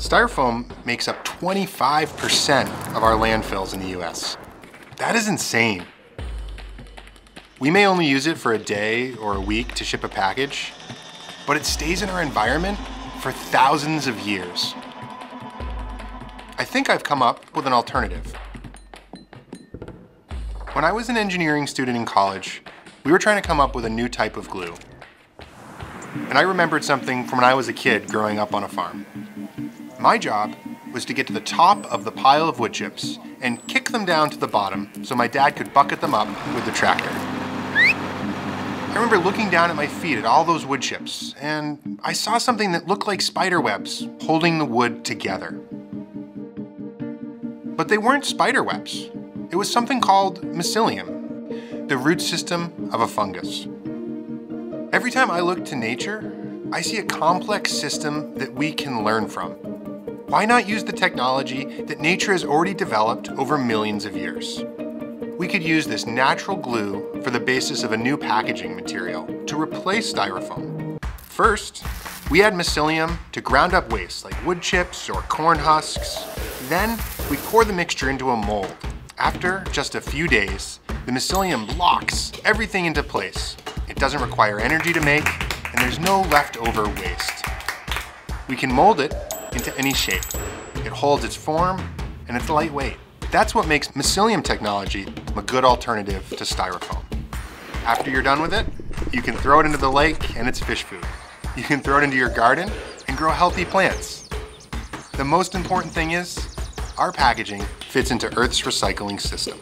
Styrofoam makes up 25% of our landfills in the US. That is insane. We may only use it for a day or a week to ship a package, but it stays in our environment for thousands of years. I think I've come up with an alternative. When I was an engineering student in college, we were trying to come up with a new type of glue. And I remembered something from when I was a kid growing up on a farm. My job was to get to the top of the pile of wood chips and kick them down to the bottom so my dad could bucket them up with the tractor. I remember looking down at my feet at all those wood chips, and I saw something that looked like spider webs holding the wood together. But they weren't spider webs. It was something called mycelium, the root system of a fungus. Every time I look to nature, I see a complex system that we can learn from. Why not use the technology that nature has already developed over millions of years? We could use this natural glue for the basis of a new packaging material to replace styrofoam. First, we add mycelium to ground up waste like wood chips or corn husks. Then, we pour the mixture into a mold after just a few days, the mycelium locks everything into place. It doesn't require energy to make, and there's no leftover waste. We can mold it into any shape. It holds its form, and it's lightweight. That's what makes mycelium technology a good alternative to styrofoam. After you're done with it, you can throw it into the lake and it's fish food. You can throw it into your garden and grow healthy plants. The most important thing is, our packaging fits into Earth's recycling system.